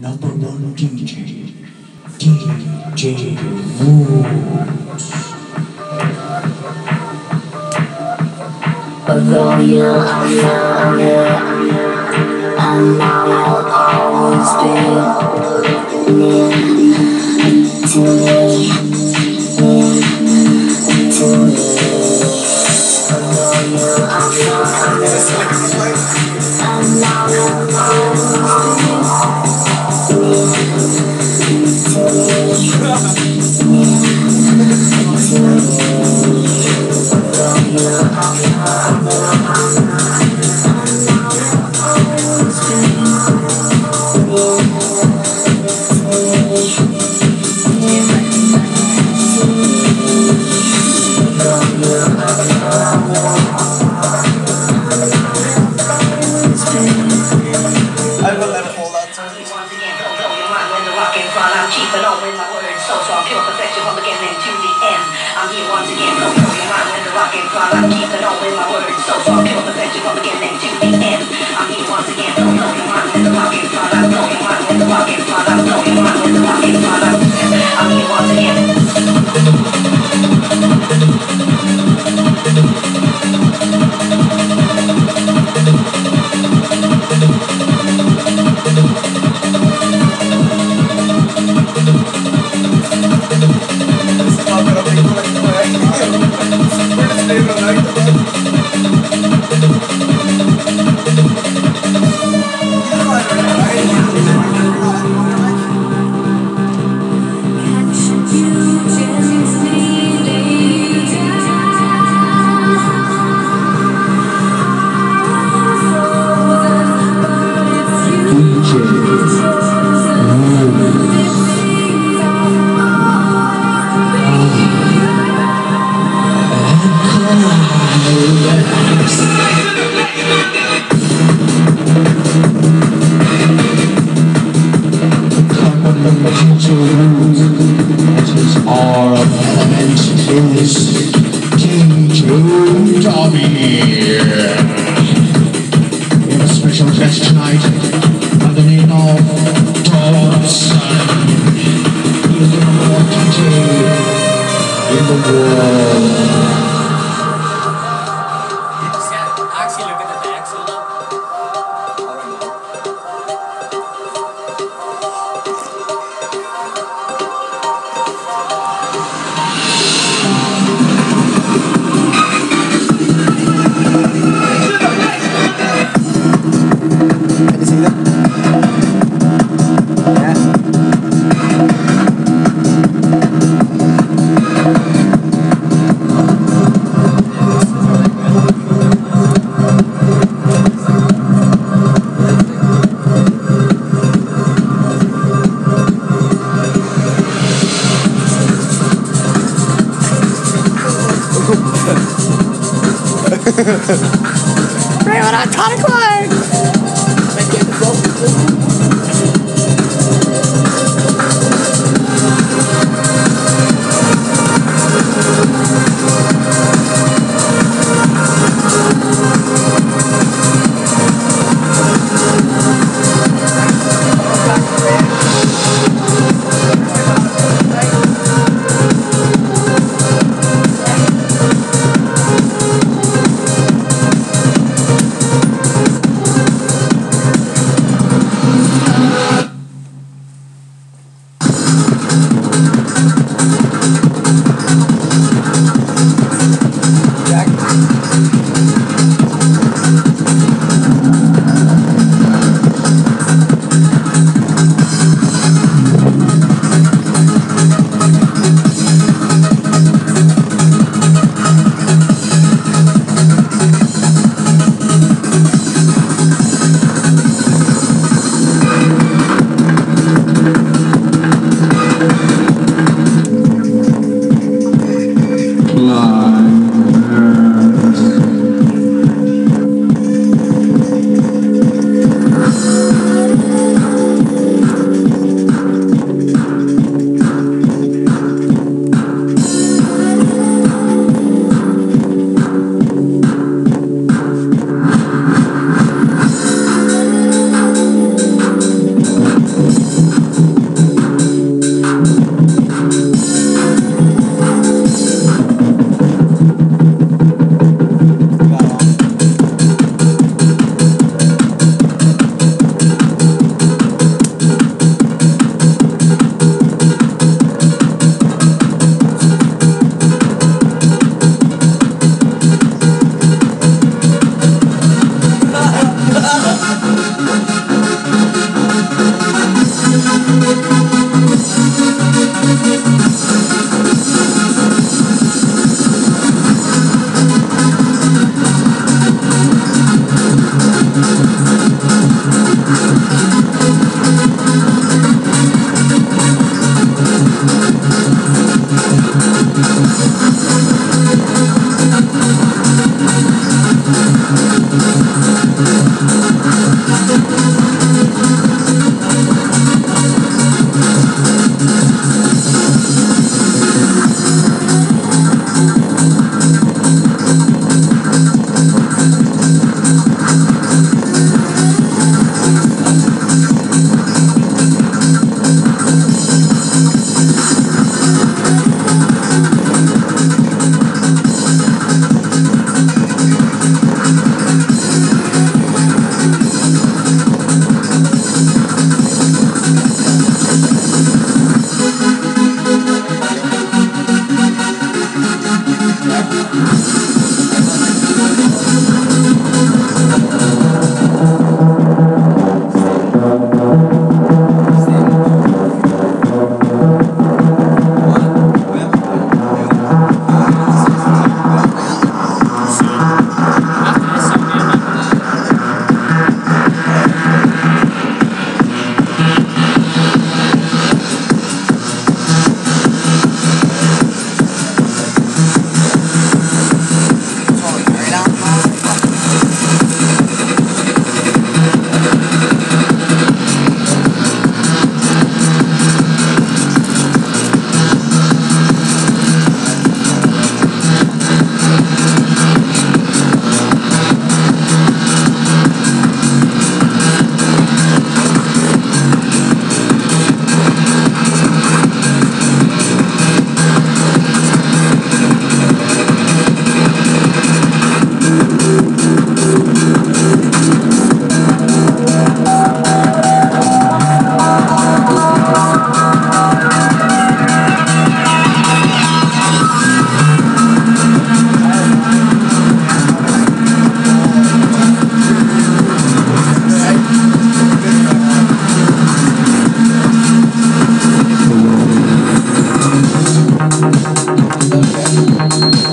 number one DJ, DJ Woods. Although you are familiar, I know I'll always be near to me, near to me. Although you are I know I'll always keeping on with my words so strong, pure perfection from beginning to the end. I'm here once again, blow your mind when the rock and fall. I'm keeping on with my words so strong, pure perfection from beginning to the end. I'm here once again, blow your mind when the rock and fall. I'm blow in the Thank I love that.